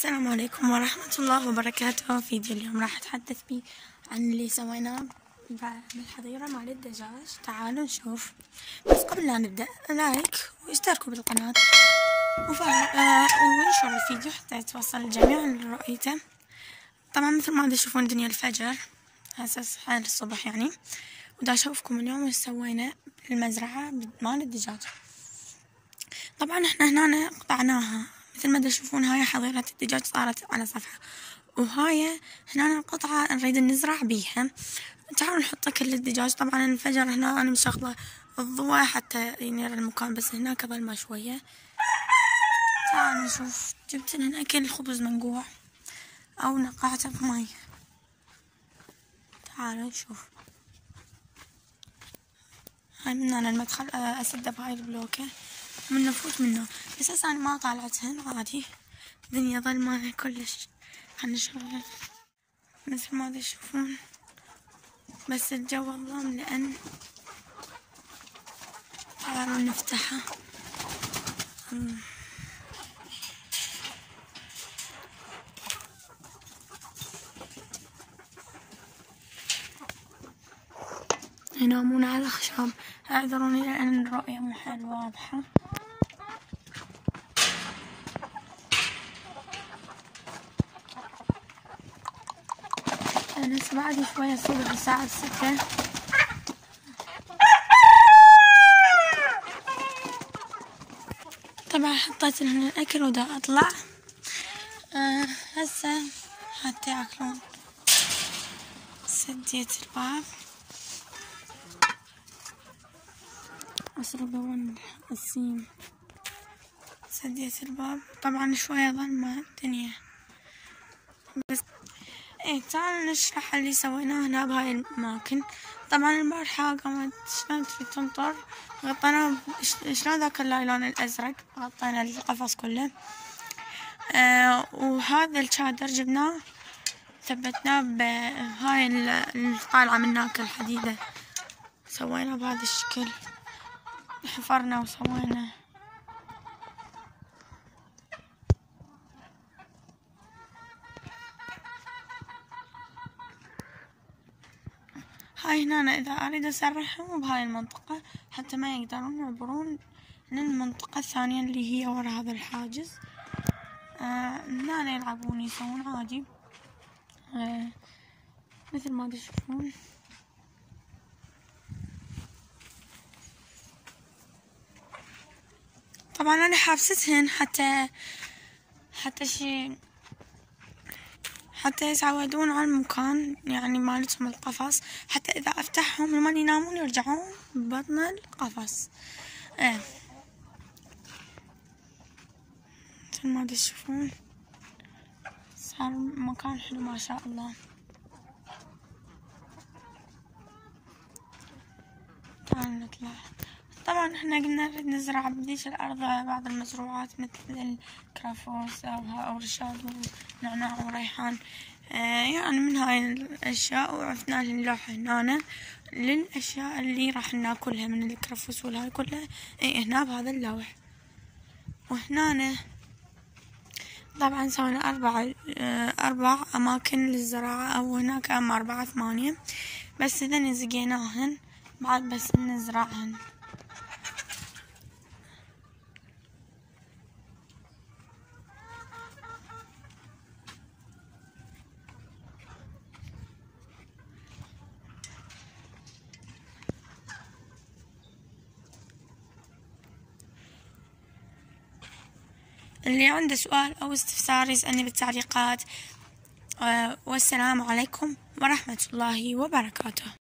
السلام عليكم ورحمة الله وبركاته. فيديو اليوم راح أتحدث بيه عن اللي سويناه بالحظيرة مال الدجاج تعالوا نشوف. بس قبل لا نبدأ لايك واشتركوا بالقناة. آه وانشروا الفيديو حتى يتوصل الجميع لرؤيته طبعا مثل ما تشوفون دنيا الفجر هسه حال الصبح يعني. ودا أشوفكم اليوم إيش سوينا بالمزرعة مال الدجاج. طبعا إحنا هنا قطعناها. مثل ما تشوفون هاي حظيرة الدجاج صارت على صفحة. وهاي هنا قطعة نريد نزرع بيها. تعالوا نحط كل الدجاج طبعا انفجر هنا أنا مشغلة الضوء حتى ينير المكان بس هناك ظلمة شوية. تعالوا نشوف. جبت هنا كل الخبز منقوع أو نقعته بمي تعالوا نشوف. هاي من هنا المدخل اسده بهاي البلوكة. من نفوت منه. بس هسه أنا ما طالعتهن عادي الدنيا ظلمة كلش. خلنا نشغل مثل ما تشوفون بس الجو ظلام لأن تعالوا نفتحها ينامون على الخشب أعذروني لأن الرؤية مو حيل واضحة. أنا بعد شوية الصبح الساعة ستة طبعا حطيت لهم الأكل ودا أطلع. آه هسه حتى ياكلون سديت الباب. أشربون السيم سديت الباب. طبعا شوية ظلمة الدنيا. بس إيه تعالوا نشرح اللي سويناه هنا بهاي الأماكن. طبعا البارحة قامت شلون تريد تمطر غطيناه شلون ذاك اللايلون الأزرق؟ غطينا القفص كله. آه وهذا الشادر جبناه ثبتناه بهاي الطالعة من هناك الحديدة. سوينا بهذا الشكل. حفرنا وسوينا هاي هنا إذا أريد أسرحهم بهاي المنطقة حتى ما يقدرون يعبرون للمنطقة الثانية اللي هي ورا هذا الحاجز. آه هنا يلعبون يسوون عادي. آه مثل ما تشوفون. طبعا أنا حابستهن حتى حتى شي حتى يتعودون على المكان يعني مالتهم القفص. حتى إذا أفتحهم لما ينامون يرجعون ببطن القفص. إيه. مثل ما تشوفون صار مكان حلو ما شاء الله. تعالوا نطلع. طبعا إحنا قلنا نريد نزرع بديش الأرض بعض المزروعات مثل الكرافوس أو رشاد ونعناع وريحان. آه يعني من هاي الأشياء وعفنا اللوحة هنا للأشياء اللي راح ناكلها من الكرفس والهاي كلها. إيه هنا بهذا اللوح. وهنا طبعا سوينا أربع آه أربع أماكن للزراعة أو هناك أم أربعة ثمانية. بس إذا نزقيناهن بعد بس نزرعهن. اللي عنده سؤال أو استفسار يسألني بالتعليقات والسلام عليكم ورحمة الله وبركاته.